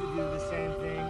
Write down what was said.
to do the same thing.